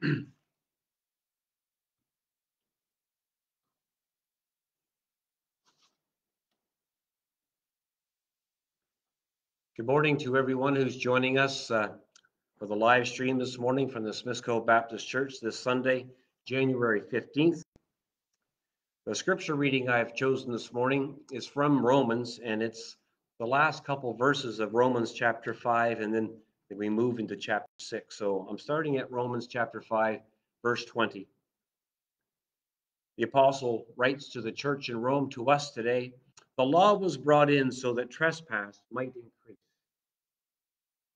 Good morning to everyone who's joining us uh, for the live stream this morning from the Smiths Cove Baptist Church this Sunday, January 15th. The scripture reading I have chosen this morning is from Romans, and it's the last couple verses of Romans chapter 5, and then we move into chapter 6. So I'm starting at Romans chapter 5, verse 20. The apostle writes to the church in Rome to us today the law was brought in so that trespass might increase.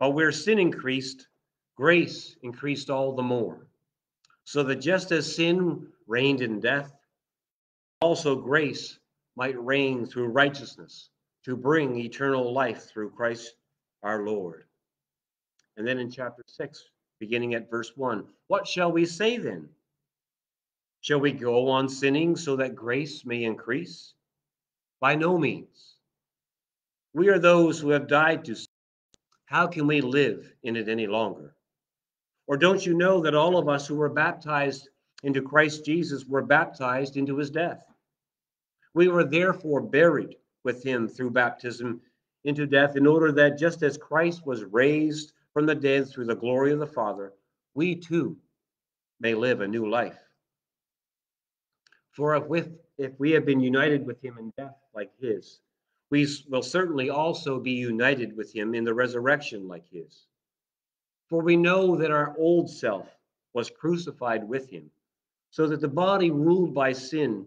But where sin increased, grace increased all the more. So that just as sin reigned in death, also grace might reign through righteousness to bring eternal life through Christ our Lord. And then in chapter 6, beginning at verse 1, what shall we say then? Shall we go on sinning so that grace may increase? By no means. We are those who have died to sin. How can we live in it any longer? Or don't you know that all of us who were baptized into Christ Jesus were baptized into his death? We were therefore buried with him through baptism into death, in order that just as Christ was raised from the dead through the glory of the Father, we too may live a new life. For if, with, if we have been united with him in death like his, we will certainly also be united with him in the resurrection like his. For we know that our old self was crucified with him, so that the body ruled by sin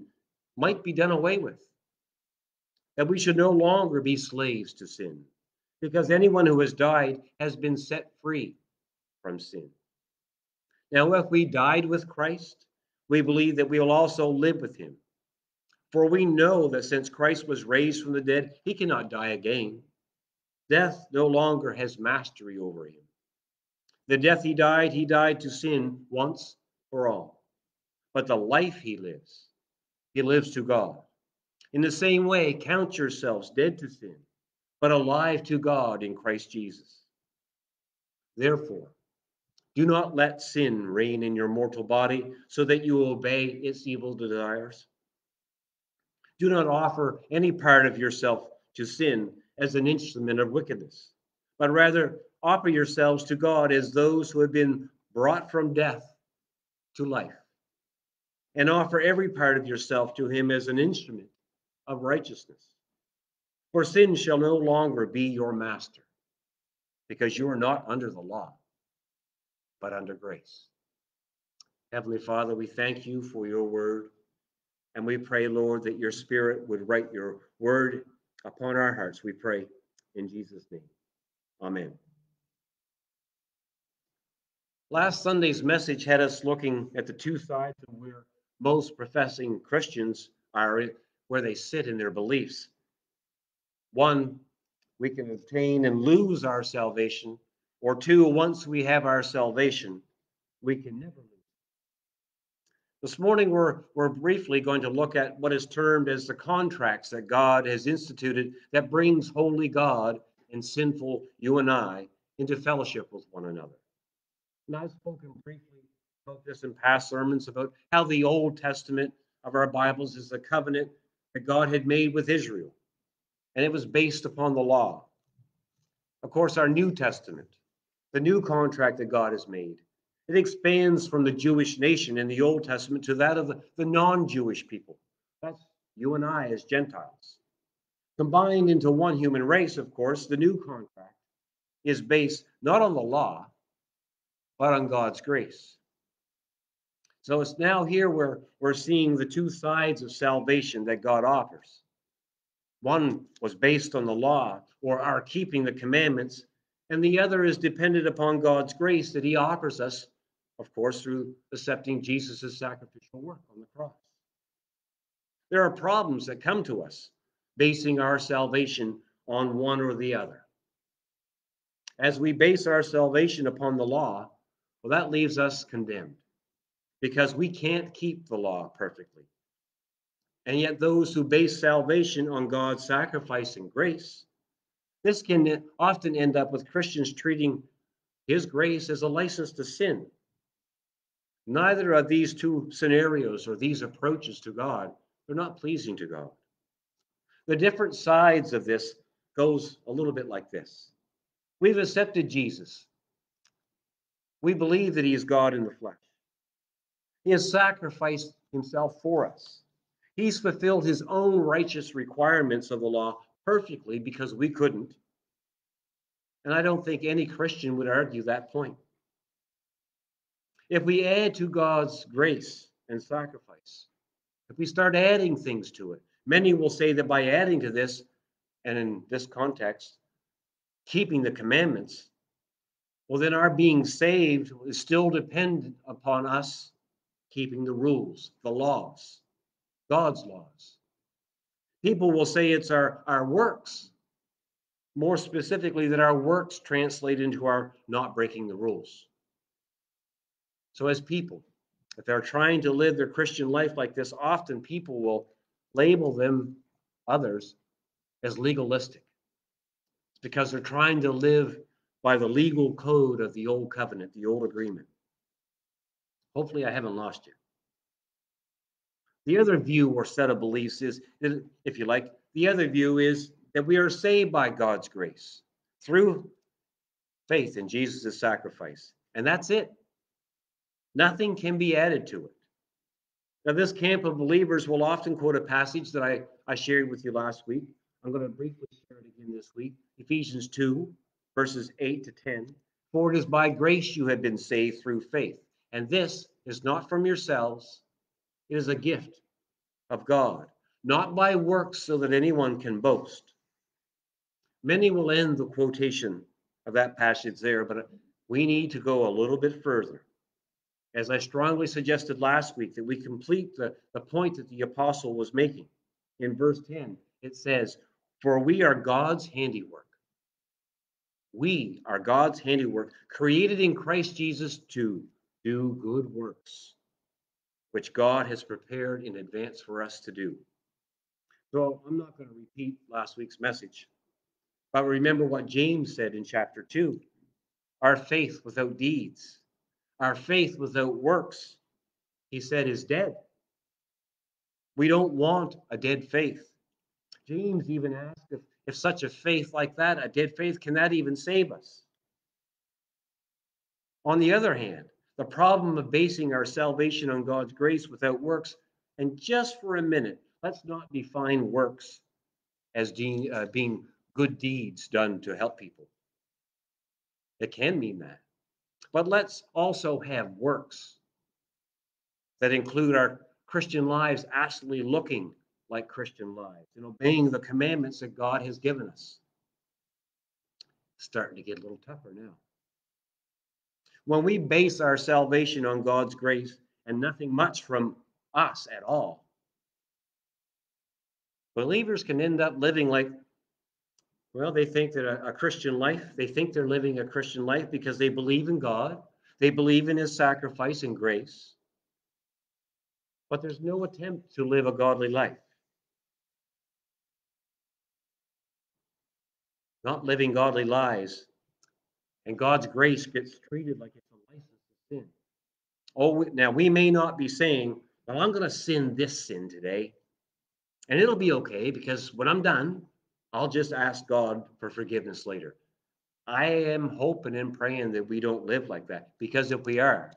might be done away with that we should no longer be slaves to sin, because anyone who has died has been set free from sin. Now, if we died with Christ, we believe that we will also live with him. For we know that since Christ was raised from the dead, he cannot die again. Death no longer has mastery over him. The death he died, he died to sin once for all. But the life he lives, he lives to God. In the same way, count yourselves dead to sin, but alive to God in Christ Jesus. Therefore, do not let sin reign in your mortal body so that you obey its evil desires. Do not offer any part of yourself to sin as an instrument of wickedness, but rather offer yourselves to God as those who have been brought from death to life, and offer every part of yourself to Him as an instrument of righteousness. For sin shall no longer be your master, because you are not under the law, but under grace. Heavenly Father, we thank you for your word, and we pray, Lord, that your Spirit would write your word upon our hearts. We pray in Jesus' name. Amen. Last Sunday's message had us looking at the two sides of where most professing Christians are where they sit in their beliefs. One, we can obtain and lose our salvation, or two, once we have our salvation, we can never lose. This morning, we're, we're briefly going to look at what is termed as the contracts that God has instituted that brings holy God and sinful you and I into fellowship with one another. And I've spoken briefly about this in past sermons about how the Old Testament of our Bibles is the covenant that God had made with Israel, and it was based upon the law. Of course, our New Testament, the new contract that God has made, it expands from the Jewish nation in the Old Testament to that of the, non Jewish people. That's you and I as Gentiles. Combined into one human race, of course, the new contract is based not on the law, but on God's grace. So it's now here where we're seeing the two sides of salvation that God offers. One was based on the law or our keeping the commandments, and the other is dependent upon God's grace that He offers us, of course, through accepting Jesus' sacrificial work on the cross. There are problems that come to us basing our salvation on one or the other. As we base our salvation upon the law, well, that leaves us condemned because we can't keep the law perfectly. And yet, those who base salvation on God's sacrifice and grace, this can often end up with Christians treating His grace as a license to sin. Neither of these two scenarios or these approaches to God, they're not pleasing to God. The different sides of this goes a little bit like this. We've accepted Jesus. We believe that he is God in the flesh. He has sacrificed himself for us. He's fulfilled his own righteous requirements of the law perfectly because we couldn't. And I don't think any Christian would argue that point. If we add to God's grace and sacrifice, if we start adding things to it, many will say that by adding to this, and in this context, keeping the commandments, well, then our being saved is still dependent upon us keeping the rules, the laws, God's laws. People will say it's our, our works, more specifically, that our works translate into our not breaking the rules. So, as people, if they're trying to live their Christian life like this, often people will label them, others, as legalistic. It's because they're trying to live by the legal code of the old covenant, the old agreement. Hopefully, I haven't lost you. The other view or set of beliefs is, if you like, the other view is that we are saved by God's grace through faith in Jesus' sacrifice. And that's it. Nothing can be added to it. Now, this camp of believers will often quote a passage that I, I shared with you last week. I'm going to briefly share it again this week Ephesians 2, verses 8 to 10. For it is by grace you have been saved through faith. And this is not from yourselves, it is a gift of God, not by works so that anyone can boast. Many will end the quotation of that passage there, but we need to go a little bit further as I strongly suggested last week, that we complete the, the point that the apostle was making. In verse 10, it says, For we are God's handiwork. We are God's handiwork, created in Christ Jesus to do good works, which God has prepared in advance for us to do. So I'm not going to repeat last week's message, but remember what James said in chapter 2 our faith without deeds our faith without works, he said, is dead. We don't want a dead faith. James even asked if, if such a faith like that, a dead faith, can that even save us? On the other hand, the problem of basing our salvation on God's grace without works, and just for a minute, let's not define works as being, uh, being good deeds done to help people. It can mean that. But let's also have works that include our Christian lives actually looking like Christian lives and obeying the commandments that God has given us. starting to get a little tougher now. When we base our salvation on God's grace and nothing much from us at all, believers can end up living like well, they think that a, a, Christian life, they think they're living a Christian life because they believe in God, they believe in his sacrifice and grace. But there's no attempt to live a godly life. Not living godly lives. And God's grace gets treated like a. Oh, now we may not be saying, well, I'm going to sin this sin today. And it'll be okay because when I'm done, I'll just ask God for forgiveness later. I am hoping and praying that we don't live like that because if we are,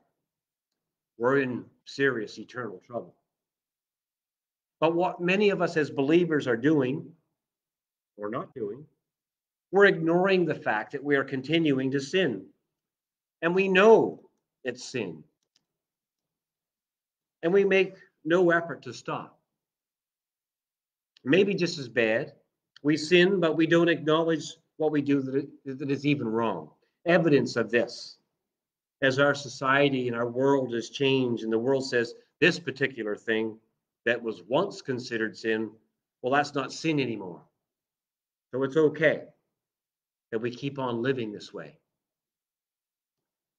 we're in serious eternal trouble. But what many of us as believers are doing or not doing, we're ignoring the fact that we are continuing to sin. And we know it's sin. And we make no effort to stop. Maybe just as bad, we sin, but we don't acknowledge what we do that, that is even wrong. Evidence of this, as our society and our world has changed, and the world says this particular thing that was once considered sin, well, that's not sin anymore. So it's okay that we keep on living this way.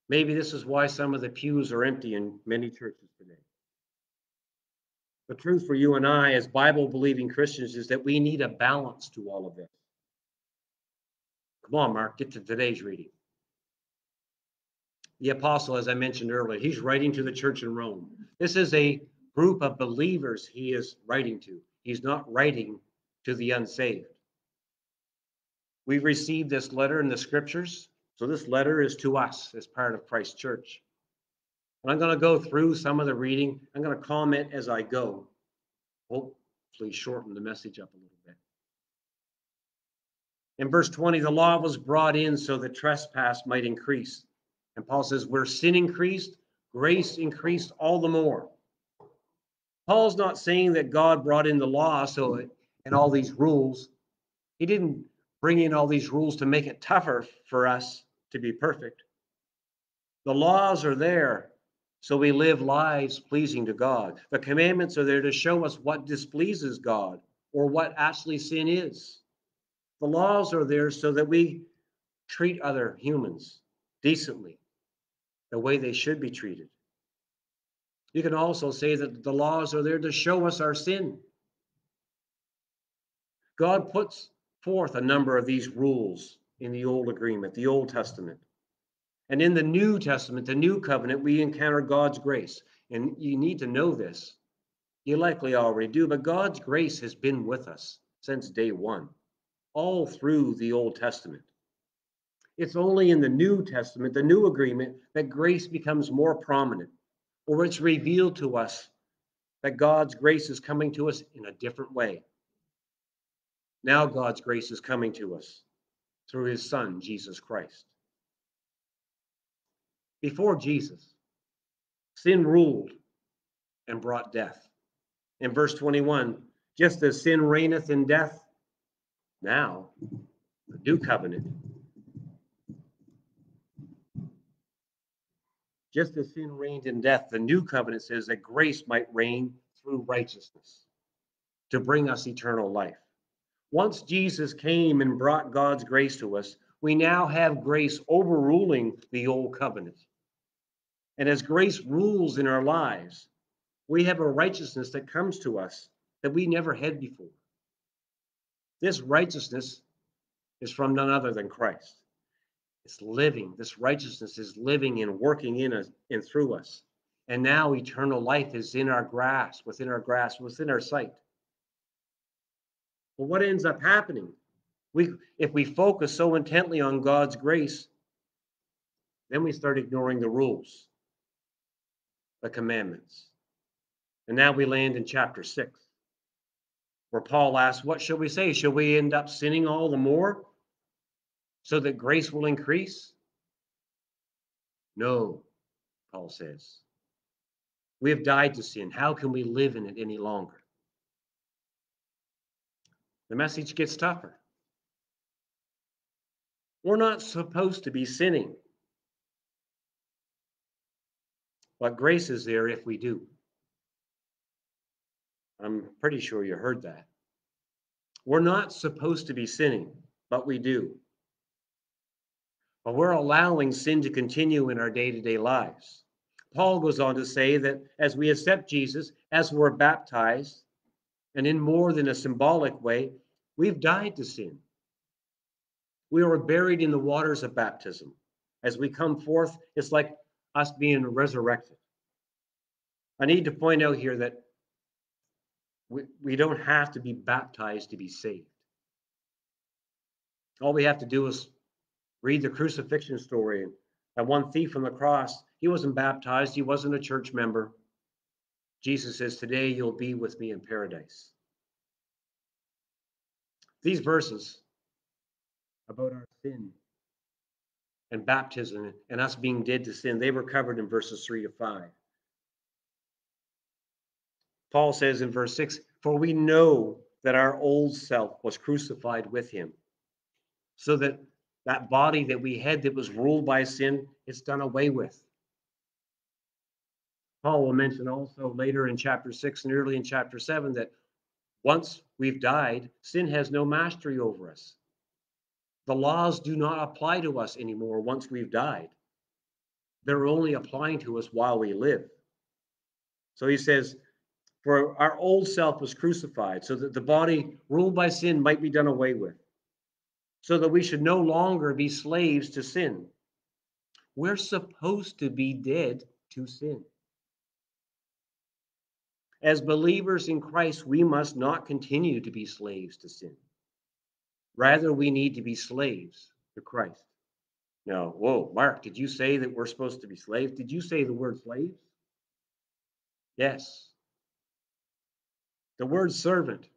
Maybe this is why some of the pews are empty in many churches today. The truth for you and I, as Bible believing Christians, is that we need a balance to all of this. Come on, Mark, get to today's reading. the apostle, as I mentioned earlier, he's writing to the church in Rome. This is a group of believers he is writing to. He's not writing to the unsaved. We've received this letter in the scriptures. So this letter is to us as part of Christ Church. I'm going to go through some of the reading. I'm going to comment as I go. Hopefully, shorten the message up a little bit. In verse 20, the law was brought in so that trespass might increase. And Paul says, where sin increased, grace increased all the more. Paul's not saying that God brought in the law so it, and all these rules. He didn't bring in all these rules to make it tougher for us to be perfect. The laws are there so we live lives pleasing to God. The commandments are there to show us what displeases God or what actually sin is. The laws are there so that we treat other humans decently, the way they should be treated. You can also say that the laws are there to show us our sin. God puts forth a number of these rules in the Old Agreement, the Old Testament. And in the New Testament, the New Covenant, we encounter God's grace. And you need to know this. You likely already do, but God's grace has been with us since day one, all through the Old Testament. It's only in the New Testament, the New Agreement, that grace becomes more prominent, or it's revealed to us that God's grace is coming to us in a different way. Now God's grace is coming to us through his Son, Jesus Christ before Jesus, sin ruled and brought death. In verse 21, just as sin reigneth in death, now the new covenant. Just as sin reigned in death, the new covenant says that grace might reign through righteousness to bring us eternal life. Once Jesus came and brought God's grace to us, we now have grace overruling the old covenant. And as grace rules in our lives, we have a righteousness that comes to us that we never had before. This righteousness is from none other than Christ. It's living. This righteousness is living and working in us and through us. And now eternal life is in our grasp, within our grasp, within our sight. But what ends up happening? We, if we focus so intently on God's grace, then we start ignoring the rules the commandments. And now we land in chapter 6, where Paul asks, What shall we say? Shall we end up sinning all the more so that grace will increase? No, Paul says. We have died to sin. How can we live in it any longer? The message gets tougher. We're not supposed to be sinning. But grace is there if we do. I'm pretty sure you heard that. We're not supposed to be sinning, but we do. But we're allowing sin to continue in our day to day lives. Paul goes on to say that as we accept Jesus, as we're baptized, and in more than a symbolic way, we've died to sin. We are buried in the waters of baptism. As we come forth, it's like us being resurrected. I need to point out here that we, we don't have to be baptized to be saved. All we have to do is read the crucifixion story. That one thief on the cross, he wasn't baptized, he wasn't a church member. Jesus says, Today you'll be with me in paradise. These verses about our sin and baptism and us being dead to sin, they were covered in verses 3 to 5. Paul says in verse 6 For we know that our old self was crucified with him, so that that body that we had that was ruled by sin is done away with. Paul will mention also later in chapter 6 and early in chapter 7 that once we've died, sin has no mastery over us. The laws do not apply to us anymore once we've died. They're only applying to us while we live. So he says, For our old self was crucified, so that the body ruled by sin might be done away with, so that we should no longer be slaves to sin. we're supposed to be dead to sin. As believers in Christ, we must not continue to be slaves to sin. Rather, we need to be slaves to Christ. Now, whoa, Mark, did you say that we're supposed to be slaves? Did you say the word slaves? Yes. The word servant.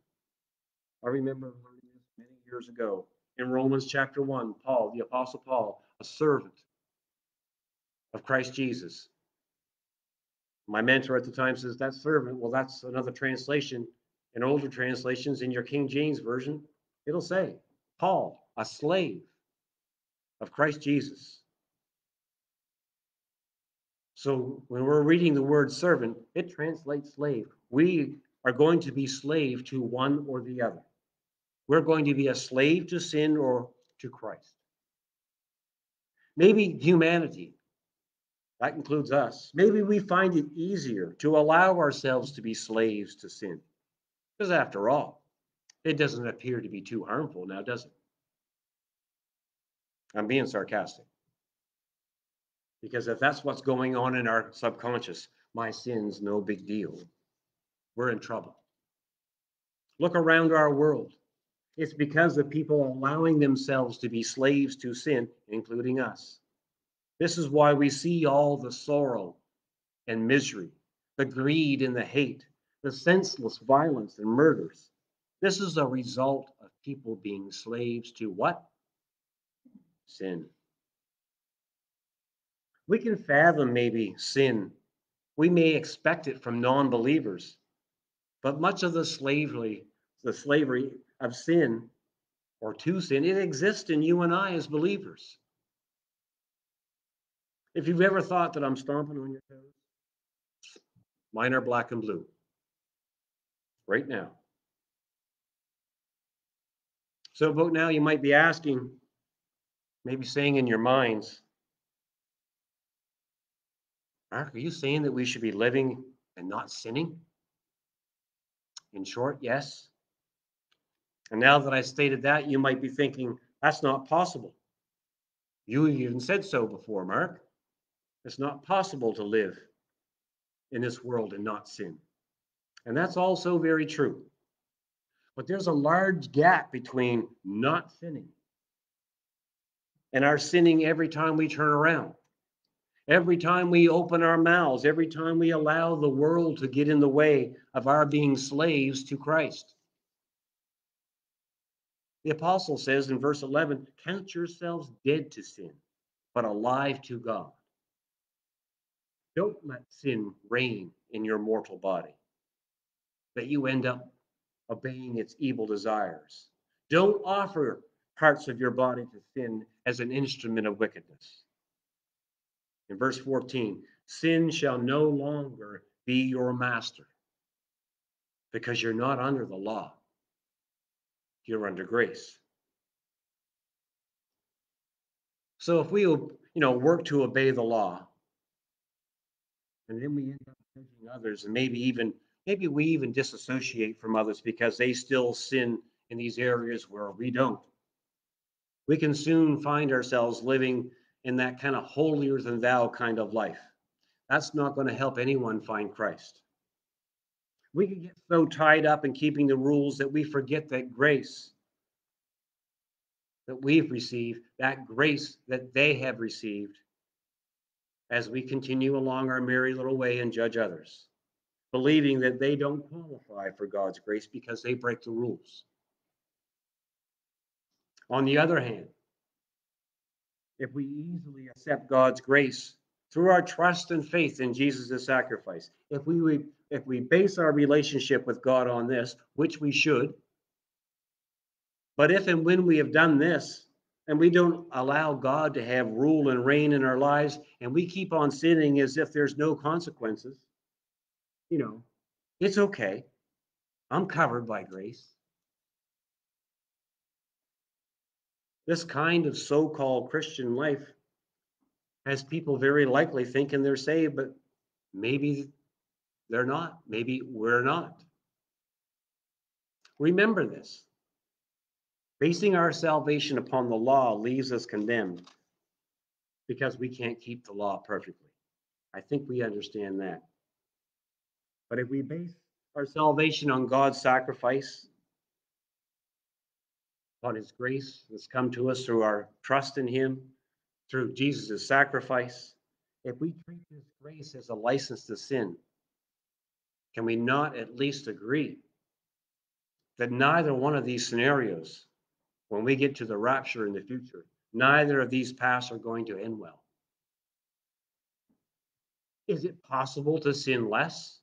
I remember learning this many years ago in Romans chapter 1. Paul, the Apostle Paul, a servant of Christ Jesus. My mentor at the time says that servant. Well, that's another translation. In older translations, in your King James Version, it'll say Paul, a slave of Christ Jesus. So when we're reading the word servant, it translates slave. We are going to be slave to one or the other. We're going to be a slave to sin or to Christ. Maybe humanity, that includes us. Maybe we find it easier to allow ourselves to be slaves to sin. Because after all, it doesn't appear to be too harmful now, does it? I'm being sarcastic. Because if that's what's going on in our subconscious, my sin's no big deal. We're in trouble. Look around our world. It's because of people allowing themselves to be slaves to sin, including us. This is why we see all the sorrow and misery, the greed and the hate, the senseless violence and murders. This is a result of people being slaves to what? Sin. We can fathom maybe sin. We may expect it from non believers. But much of the slavery, the slavery of sin or to sin, it exists in you and I as believers. If you've ever thought that I'm stomping on your toes, mine are black and blue. Right now. So, about now, you might be asking, maybe saying in your minds, Mark, are you saying that we should be living and not sinning? In short, yes. And now that I stated that, you might be thinking, that's not possible. You even said so before, Mark. It's not possible to live in this world and not sin. And that's also very true. But there's a large gap between not sinning and our sinning every time we turn around. Every time we open our mouths, every time we allow the world to get in the way of our being slaves to Christ. The apostle says in verse 11, Count yourselves dead to sin, but alive to God. Don't let sin reign in your mortal body, that you end up obeying its evil desires. Don't offer parts of your body to sin as an instrument of wickedness. In verse 14, sin shall no longer be your master because you're not under the law, you're under grace. So if we, you know, work to obey the law, and then we end up judging others, and maybe even maybe we even disassociate from others because they still sin in these areas where we don't. We can soon find ourselves living in that kind of holier than thou kind of life. That's not going to help anyone find Christ. We can get so tied up in keeping the rules that we forget that grace that we've received, that grace that they have received, as we continue along our merry little way and judge others, believing that they don't qualify for God's grace because they break the rules. On the other hand, if we easily accept God's grace through our trust and faith in Jesus' sacrifice. If we if we base our relationship with God on this, which we should, but if and when we have done this and we don't allow God to have rule and reign in our lives and we keep on sinning as if there's no consequences, you know, it's okay. I'm covered by grace. This kind of so called Christian life has people very likely thinking they're saved, but maybe they're not. Maybe we're not. Remember this. Basing our salvation upon the law leaves us condemned. because we can't keep the law perfectly. I think we understand that. But if we base our salvation on God's sacrifice, on his grace that's come to us through our trust in him, through Jesus' sacrifice, if we treat this grace as a license to sin, can we not at least agree that neither one of these scenarios, when we get to the rapture in the future, neither of these paths are going to end well? Is it possible to sin less?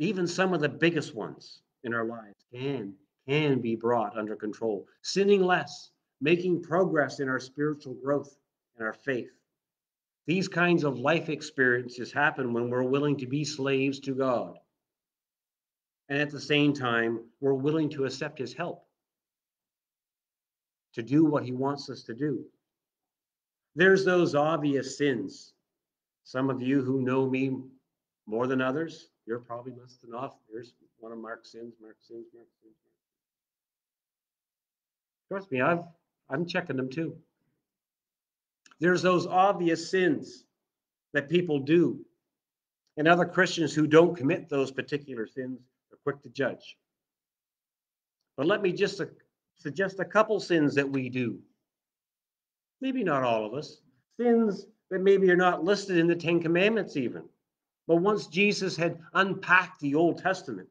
Even some of the biggest ones in our lives can can be brought under control. Sinning less, making progress in our spiritual growth and our faith. These kinds of life experiences happen when we're willing to be slaves to God. And at the same time, we're willing to accept His help to do what He wants us to do. There's those obvious sins. Some of you who know me more than others, you're probably listing off. Here's one of Mark's sins, Mark's sins, Mark's sins. Trust me, I've I'm checking them too. There's those obvious sins that people do, and other Christians who don't commit those particular sins are quick to judge. But let me just suggest a couple sins that we do. Maybe not all of us. Sins that maybe are not listed in the Ten Commandments, even. But once Jesus had unpacked the Old Testament,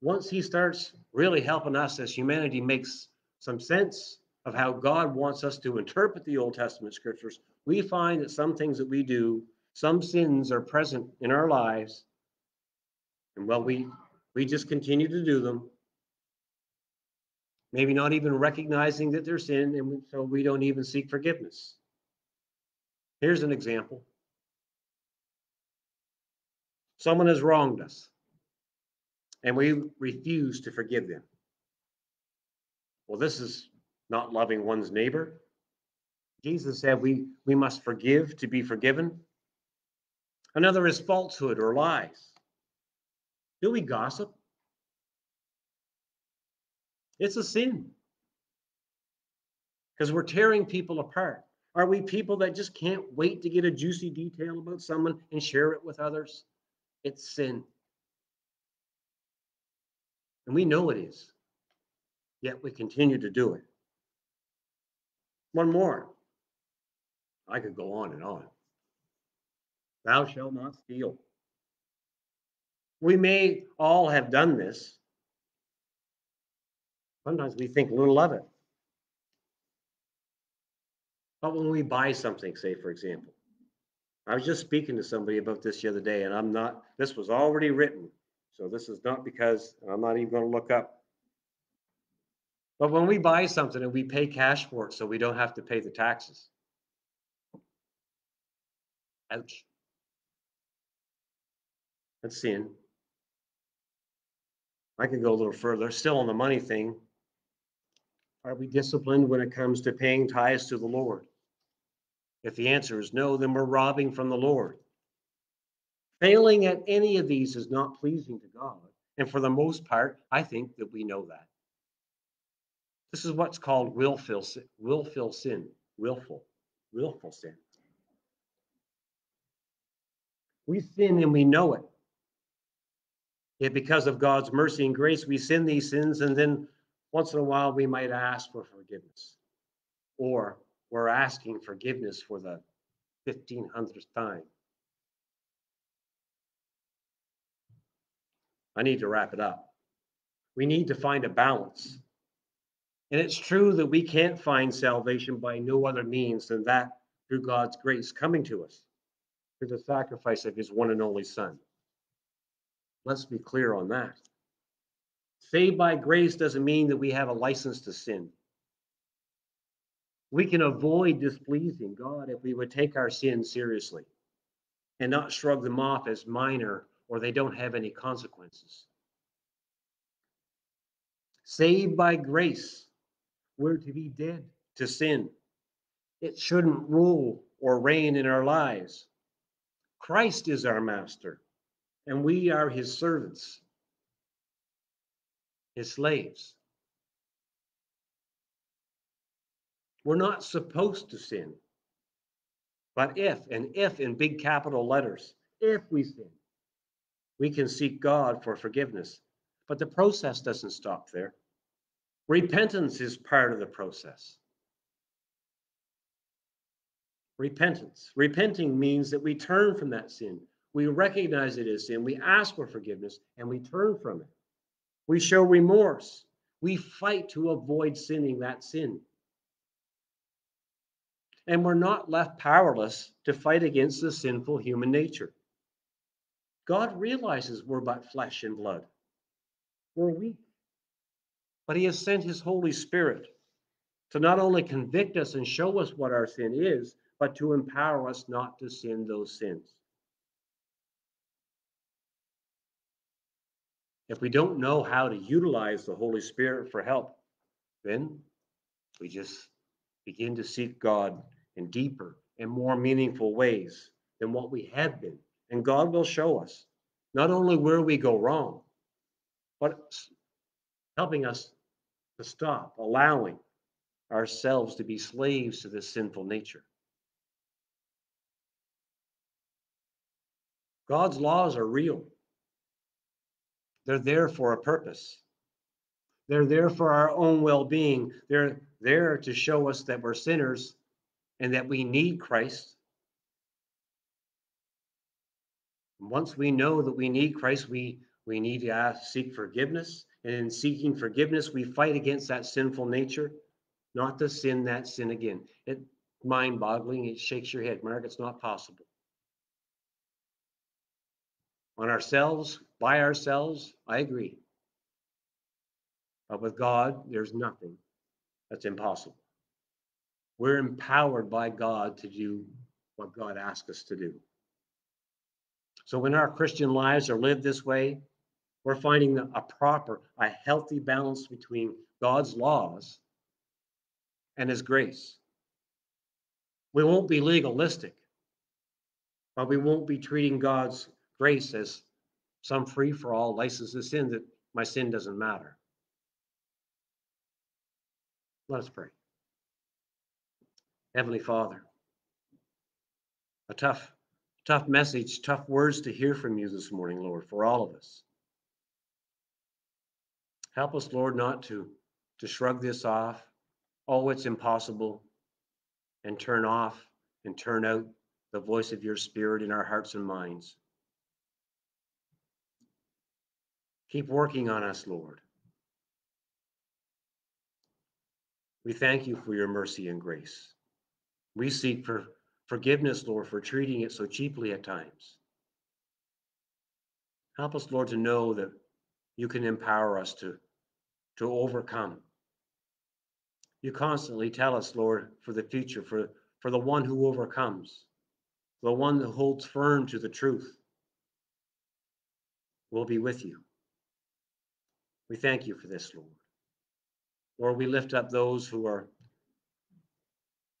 once he starts really helping us as humanity makes some sense of how God wants us to interpret the Old Testament scriptures, we find that some things that we do, some sins are present in our lives. And well, we we just continue to do them. Maybe not even recognizing that they're sin, and so we don't even seek forgiveness. Here's an example. Someone has wronged us and we refuse to forgive them. Well, this is not loving one's neighbor. Jesus said we, we must forgive to be forgiven. Another is falsehood or lies. Do we gossip? It's a sin because we're tearing people apart. Are we people that just can't wait to get a juicy detail about someone and share it with others? It's sin. And we know it is. Yet we continue to do it. One more. I could go on and on. Thou shalt not steal. We may all have done this. Sometimes we think little of it. But when we buy something, say, for example, I was just speaking to somebody about this the other day, and I'm not, this was already written so this is not because, I'm not even going to look up. But when we buy something and we pay cash for it so we don't have to pay the taxes. Ouch. That's sin. I could go a little further, still on the money thing. Are we disciplined when it comes to paying tithes to the Lord? If the answer is no, then we're robbing from the Lord. Failing at any of these is not pleasing to God. And for the most part, I think that we know that. This is what's called willful, willful sin. Willful. Willful sin. We sin and we know it. Yet because of God's mercy and grace, we sin these sins, and then once in a while we might ask for forgiveness. Or we're asking forgiveness for the 1500th time. I need to wrap it up. We need to find a balance. And it's true that we can't find salvation by no other means than that through God's grace coming to us through the sacrifice of his one and only Son. Let's be clear on that. Saved by grace doesn't mean that we have a license to sin. We can avoid displeasing God if we would take our sins seriously and not shrug them off as minor or they don't have any consequences. Saved by grace, we're to be dead to sin. It shouldn't rule or reign in our lives. Christ is our master, and we are his servants, his slaves. We're not supposed to sin. But if, and if in big capital letters, if we sin, we can seek God for forgiveness. But the process doesn't stop there. Repentance is part of the process. Repentance. Repenting means that we turn from that sin. We recognize it as sin. We ask for forgiveness and we turn from it. We show remorse. We fight to avoid sinning that sin. And we're not left powerless to fight against the sinful human nature. God realizes we're but flesh and blood. We're weak. But He has sent His Holy Spirit to not only convict us and show us what our sin is, but to empower us not to sin those sins. If we don't know how to utilize the Holy Spirit for help, then we just begin to seek God deeper and more meaningful ways than what we have been. And God will show us not only where we go wrong, but helping us to stop allowing ourselves to be slaves to this sinful nature. God's laws are real. They're there for a purpose. They're there for our own well being. They're there to show us that we're sinners and that we need Christ. Once we know that we need Christ, we, we need to ask, seek forgiveness. And in seeking forgiveness, we fight against that sinful nature, not to sin that sin again. It mind boggling. It shakes your head, Mark. It's not possible on ourselves, by ourselves, I agree. But with God, there's nothing that's impossible. We're empowered by God to do what God asks us to do. So when our Christian lives are lived this way, we're finding a proper, a healthy balance between God's laws and His grace. We won't be legalistic, but we won't be treating God's grace as some free for all license to sin that my sin doesn't matter. Let us pray. Heavenly Father, a tough, tough message, tough words to hear from you this morning, Lord, for all of us. Help us, Lord, not to, to shrug this off. Oh, it's impossible, and turn off and turn out the voice of your Spirit in our hearts and minds. Keep working on us, Lord. We thank you for your mercy and grace. We seek for forgiveness, Lord, for treating it so cheaply at times. Help us, Lord, to know that you can empower us to, to overcome. You constantly tell us, Lord, for the future, for, for the one who overcomes, the one that holds firm to the truth, will be with you. We thank you for this, Lord. Lord, we lift up those who are,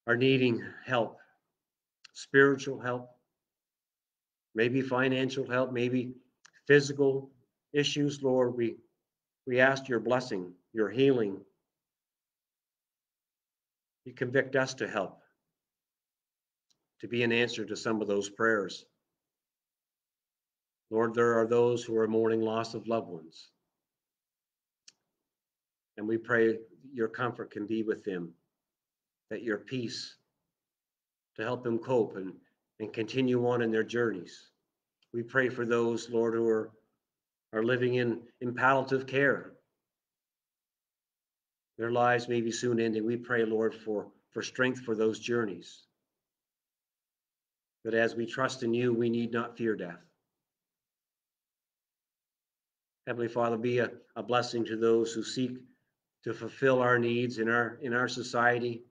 are needing help, spiritual help, maybe financial help, maybe physical issues, Lord. We, we ask your blessing, your healing. You convict us to help, to be an answer to some of those prayers. Lord, there are those who are mourning loss of loved ones. And we pray your comfort can be with them, that your peace to help them cope and, and continue on in their journeys. We pray for those, Lord, who are, are living in, in palliative care. Their lives may be soon ending. We pray, Lord, for, for strength for those journeys. That as we trust in you, we need not fear death. Heavenly Father, be a, a blessing to those who seek to fulfill our needs in our in our society.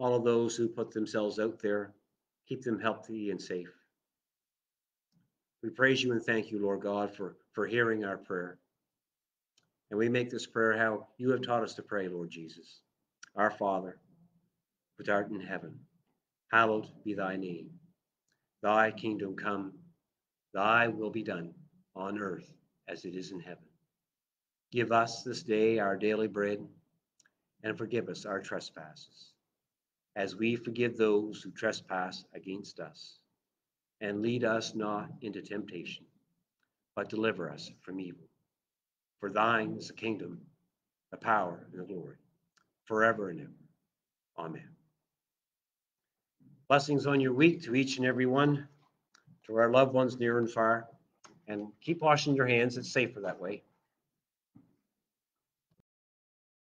All of those who put themselves out there, keep them healthy and safe. We praise you and thank you, Lord God, for, for hearing our prayer. And we make this prayer how you have taught us to pray, Lord Jesus. Our Father, which art in heaven, hallowed be thy name. Thy kingdom come, thy will be done on earth as it is in heaven. Give us this day our daily bread, and forgive us our trespasses, as we forgive those who trespass against us. And lead us not into temptation, but deliver us from evil. For thine is the kingdom, the power, and the glory, forever and ever. Amen. Blessings on your week to each and every one, to our loved ones near and far. And keep washing your hands, it's safer that way.